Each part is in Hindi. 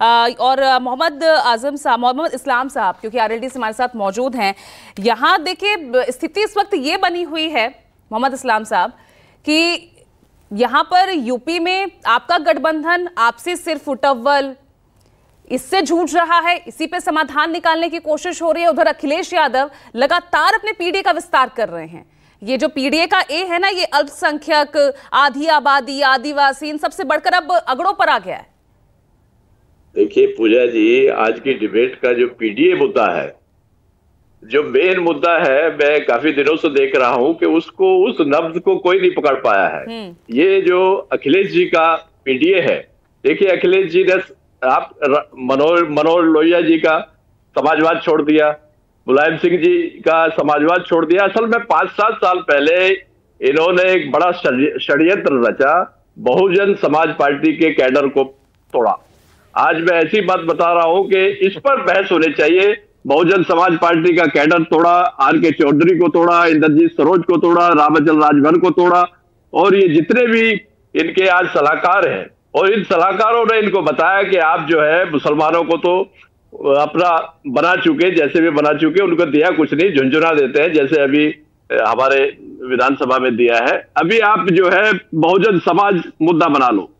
और मोहम्मद आज़म साहब, मोहम्मद इस्लाम साहब, क्योंकि आरएलडी से हमारे साथ मौजूद हैं, यहाँ देखिए स्थिति इस वक्त ये बनी हुई है, मोहम्मद इस्लाम साहब, कि यहाँ पर यूपी में आपका गठबंधन आपसे सिर्फ़ उटव्वल इससे झूठ रहा है, इसी पे समाधान निकालने की कोशिश हो रही है, उधर अखिलेश यादव लगातार अपने पीडीए का विस्तार कर रहे हैं। ये जो पीडीए का ए है ना, ये अल्पसंख्यक, आधी आबादी, आदिवासी, इन सबसे बढ़कर अब अगड़ों पर आ गया है। देखिए पूजा जी आज की डिबेट का जो पीडीए मुद्दा है जो मेन मुद्दा है मैं काफ़ी दिनों से देख रहा हूँ कि उसको उस नब्ज को कोई नहीं पकड़ पाया है। हम्म। ये जो अखिलेश जी का पीडीए है देखिए अखिलेश जी ने आप मनोहर मनोहर लोहिया जी का समाजवाद छोड़ दिया मुलायम सिंह जी का समाजवाद छोड़ दिया। असल में पाँच सात साल पहले इन्होंने एक बड़ा षड्यंत्र रचा बहुजन समाज पार्टी के कैडर को तोड़ा। आज मैं ऐसी बात बता रहा हूँ कि इस पर बहस होनी चाहिए। बहुजन समाज पार्टी का कैडर तोड़ा आर के चौधरी को तोड़ा, इंद्रजीत सरोज को तोड़ा रामचल राजभर को तोड़ा, और ये जितने भी इनके आज सलाहकार हैं, और इन सलाहकारों ने इनको बताया कि आप जो है, मुसलमानों को तो अपना बना चुके, जैसे भी बना चुके, उनको दिया कुछ नहीं, झुंझुना देते हैं, जैसे अभी हमारे विधानसभा में दिया है। अभी आप जो है, बहुजन समाज मुद्दा बना लो।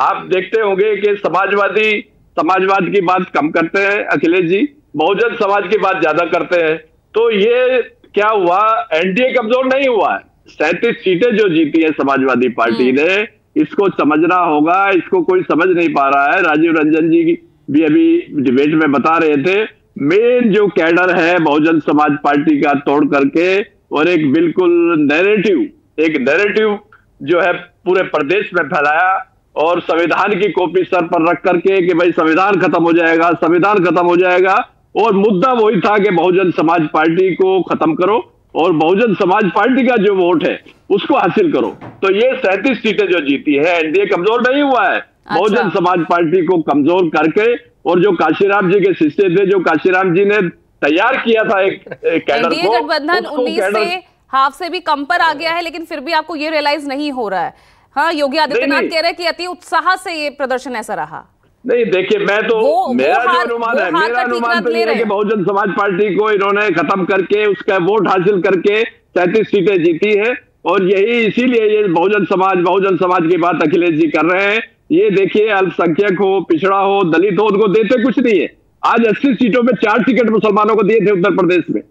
आप देखते होंगे कि समाजवादी समाजवाद की बात कम करते हैं अखिलेश जी। बहुजन समाज की बात ज़्यादा करते हैं। तो ये क्या हुआ? एनडीए कमज़ोर नहीं हुआ है। सैंतीस सीटें जो जीती है समाजवादी पार्टी हम्म। ने इसको समझना होगा इसको कोई समझ नहीं पा रहा है। राजीव रंजन जी भी अभी डिबेट में बता रहे थे। मेन जो कैडर है बहुजन समाज पार्टी का तोड़ करके और एक बिल्कुल नैरेटिव एक नैरेटिव जो है पूरे प्रदेश में फैलाया। और संविधान की कॉपी सर पर रख करके कि भाई संविधान खत्म हो जाएगा संविधान खत्म हो जाएगा। और मुद्दा वही था कि बहुजन समाज पार्टी को खत्म करो और बहुजन समाज पार्टी का जो वोट है उसको हासिल करो। तो ये सैंतीस सीटें जो जीती है एनडीए कमज़ोर नहीं हुआ है। अच्छा। बहुजन समाज पार्टी को कमज़ोर करके और जो काशीराम जी के शिष्य थे जो काशीराम जी ने तैयार किया था एक, एक कैडर को गठबंधन उन्नीस से हाफ़ से भी कम पर आ गया है लेकिन फिर भी आपको ये रियलाइज़ नहीं हो रहा है। हाँ योगी आदित्यनाथ कह रहे हैं कि अति उत्साह से ये प्रदर्शन ऐसा रहा। नहीं देखिए मैं तो वो, मेरा वो जो अनुमान है मेरा अनुमान तो है कि बहुजन समाज पार्टी को इन्होंने खत्म करके उसका वोट हासिल करके सैंतीस सीटें जीती है और यही इसीलिए ये बहुजन समाज बहुजन समाज की बात अखिलेश जी कर रहे हैं। ये देखिए अल्पसंख्यक हो पिछड़ा हो दलित हो उनको देते कुछ नहीं है। आज अस्सी सीटों में चार टिकट मुसलमानों को दिए थे उत्तर प्रदेश में।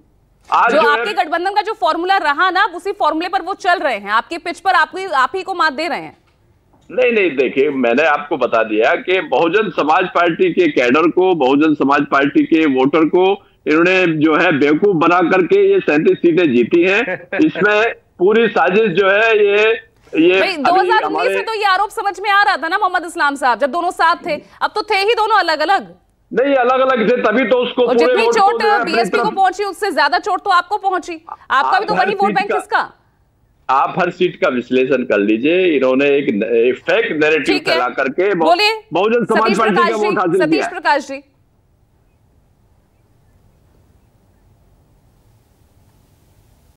आज जो आपके गठबंधन का जो फॉर्मूला रहा ना उसी फॉर्मूले पर वो चल रहे हैं। आपके पिच पर आप आप ही को मात दे रहे हैं। नहीं नहीं देखिए मैंने आपको बता दिया कि बहुजन समाज पार्टी के कैडर को बहुजन समाज पार्टी के वोटर को इन्होंने जो है बेवकूफ़ बना करके ये सैंतीस सीटें जीती हैं। इसमें पूरी साजिश जो है ये ये दो हज़ार उन्नीस से तो ये आरोप समझ में आ रहा था ना मोहम्मद इस्लाम साहब जब दोनों साथ थे। अब तो थे ही दोनों अलग अलग नहीं अलग अलग थे तभी तो उसको और जितनी चोट बीएसपी को पहुँची उससे ज़्यादा चोट तो आपको पहुँची। आपका भी तो वही वोट बैंक किसका? आप हर सीट का विश्लेषण कर लीजिए इन्होंने एक फेक नैरेटिव फैला करके बहुजन समाज पार्टी का वोट हासिल किया। सतीश प्रकाश जी।